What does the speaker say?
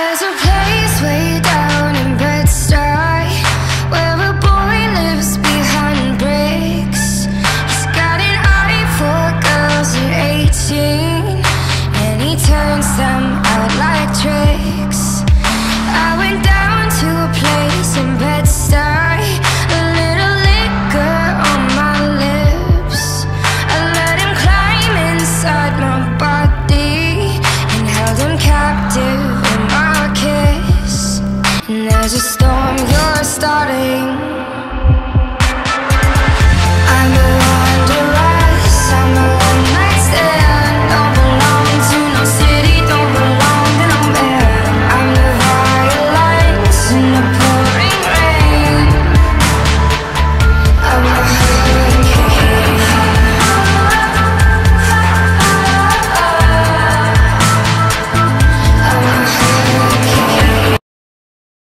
There's a place There's a storm you're starting.